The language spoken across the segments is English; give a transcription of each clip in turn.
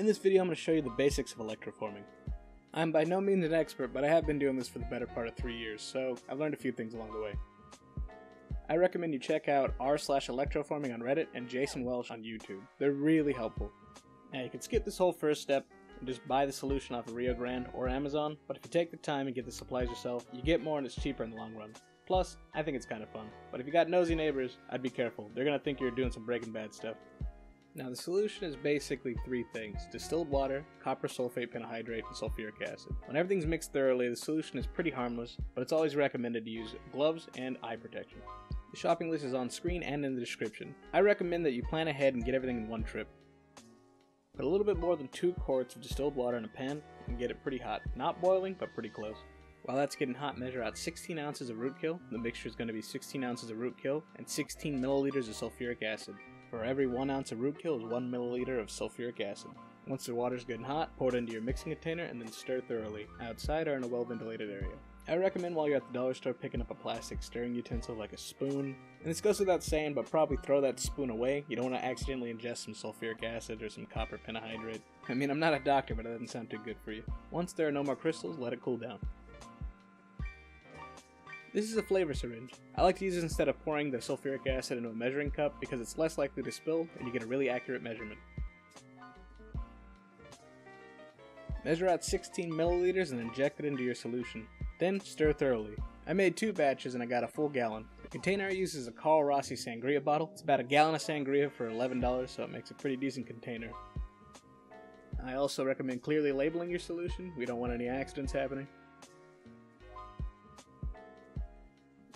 In this video I'm going to show you the basics of electroforming. I'm by no means an expert, but I have been doing this for the better part of three years, so I've learned a few things along the way. I recommend you check out r slash electroforming on Reddit and Jason Welsh on YouTube. They're really helpful. Now you can skip this whole first step and just buy the solution off of Rio Grande or Amazon, but if you take the time and get the supplies yourself, you get more and it's cheaper in the long run. Plus, I think it's kind of fun. But if you got nosy neighbors, I'd be careful. They're gonna think you're doing some Breaking Bad stuff. Now the solution is basically three things, distilled water, copper sulfate pentahydrate, and sulfuric acid. When everything's mixed thoroughly, the solution is pretty harmless, but it's always recommended to use gloves and eye protection. The shopping list is on screen and in the description. I recommend that you plan ahead and get everything in one trip. Put a little bit more than 2 quarts of distilled water in a pan and get it pretty hot. Not boiling, but pretty close. While that's getting hot, measure out 16 ounces of root kill. The mixture is going to be 16 ounces of root kill and 16 milliliters of sulfuric acid. For every 1 ounce of root kill is 1 milliliter of sulfuric acid. Once the water's good and hot, pour it into your mixing container and then stir thoroughly, outside or in a well ventilated area. I recommend while you're at the dollar store picking up a plastic stirring utensil like a spoon. And this goes without saying, but probably throw that spoon away. You don't want to accidentally ingest some sulfuric acid or some copper pentahydrate. I mean, I'm not a doctor, but it doesn't sound too good for you. Once there are no more crystals, let it cool down. This is a flavor syringe. I like to use it instead of pouring the sulfuric acid into a measuring cup because it's less likely to spill and you get a really accurate measurement. Measure out 16 milliliters and inject it into your solution. Then stir thoroughly. I made two batches and I got a full gallon. The container I use is a Carlo Rossi sangria bottle. It's about a gallon of sangria for $11, so it makes a pretty decent container. I also recommend clearly labeling your solution. We don't want any accidents happening.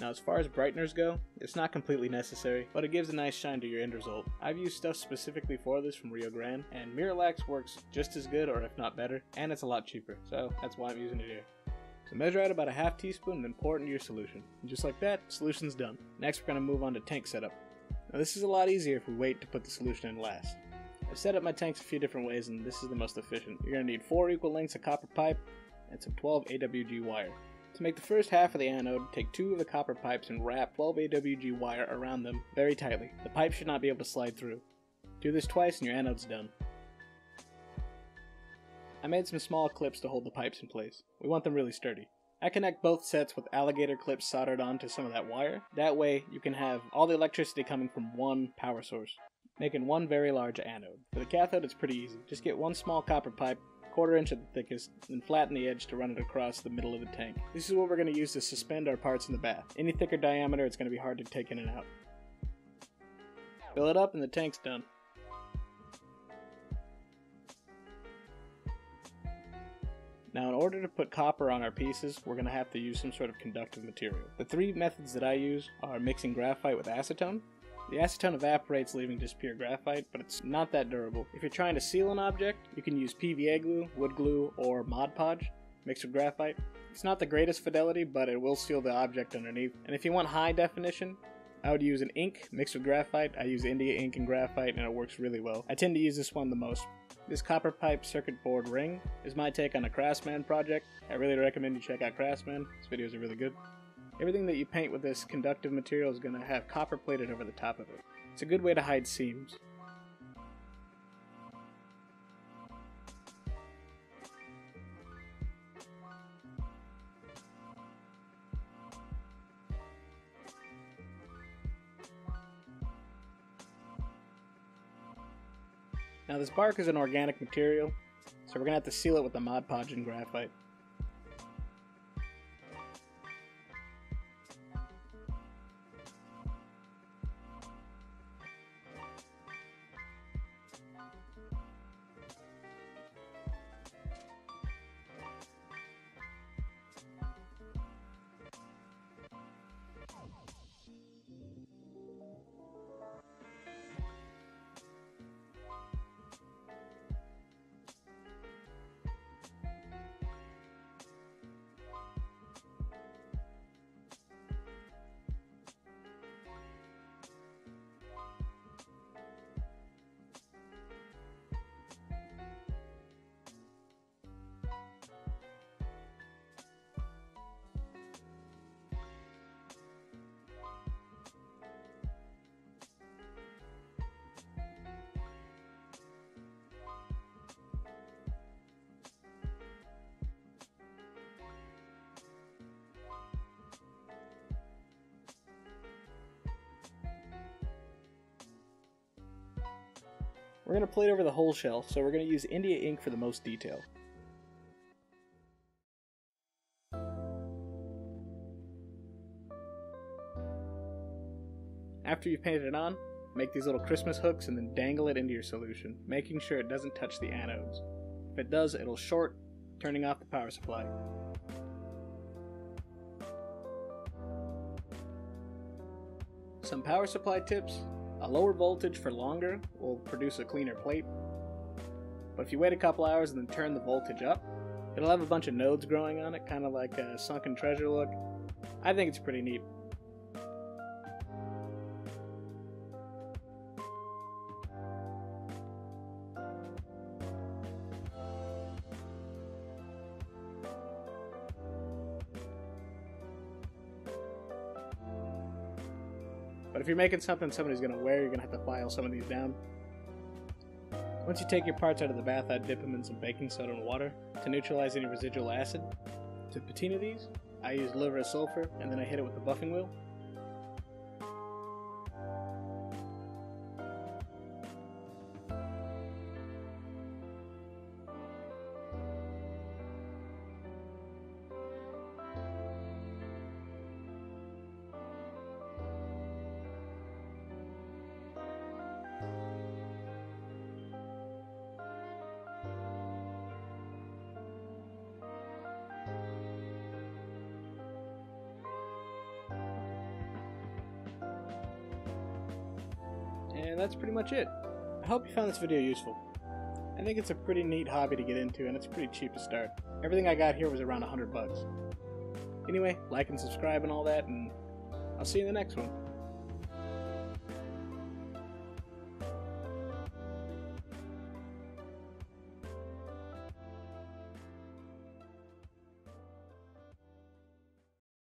Now as far as brighteners go, it's not completely necessary, but it gives a nice shine to your end result. I've used stuff specifically for this from Rio Grande, and Miralax works just as good or if not better, and it's a lot cheaper, so that's why I'm using it here. So measure out about a half teaspoon and then pour it into your solution. And just like that, solution's done. Next we're going to move on to tank setup. Now this is a lot easier if we wait to put the solution in last. I've set up my tanks a few different ways and this is the most efficient. You're going to need 4 equal lengths of copper pipe and some 12 AWG wire. To make the first half of the anode, take two of the copper pipes and wrap 12 AWG wire around them very tightly. The pipe should not be able to slide through. Do this twice and your anode's done. I made some small clips to hold the pipes in place. We want them really sturdy. I connect both sets with alligator clips soldered onto some of that wire. That way, you can have all the electricity coming from one power source, making one very large anode. For the cathode, it's pretty easy. Just get one small copper pipe, quarter inch at the thickest, then flatten the edge to run it across the middle of the tank. This is what we're going to use to suspend our parts in the bath. Any thicker diameter, it's going to be hard to take in and out. Fill it up and the tank's done. Now in order to put copper on our pieces, we're going to have to use some sort of conductive material. The three methods that I use are mixing graphite with acetone. The acetone evaporates leaving just pure graphite, but it's not that durable. If you're trying to seal an object, you can use PVA glue, wood glue, or Mod Podge mixed with graphite. It's not the greatest fidelity, but it will seal the object underneath. And if you want high definition, I would use an ink mixed with graphite. I use India ink and graphite and it works really well. I tend to use this one the most. This copper pipe circuit board ring is my take on a Crafsman project. I really recommend you check out Crafsman. His videos are really good. Everything that you paint with this conductive material is going to have copper plated over the top of it. It's a good way to hide seams. Now this bark is an organic material, so we're going to have to seal it with the Mod Podge and graphite. We're going to plate over the whole shell, so we're going to use India ink for the most detail. After you've painted it on, make these little Christmas hooks and then dangle it into your solution, making sure it doesn't touch the anodes. If it does, it'll short, turning off the power supply. Some power supply tips. A lower voltage for longer will produce a cleaner plate. But if you wait a couple hours and then turn the voltage up, it'll have a bunch of nodes growing on it, kind of like a sunken treasure look. I think it's pretty neat. But if you're making something somebody's going to wear, you're going to have to file some of these down. Once you take your parts out of the bath, I dip them in some baking soda and water to neutralize any residual acid. To patina these, I use liver of sulfur and then I hit it with the buffing wheel. And that's pretty much it. I hope you found this video useful. I think it's a pretty neat hobby to get into and it's pretty cheap to start. Everything I got here was around 100 bucks. Anyway, like and subscribe and all that, and I'll see you in the next one.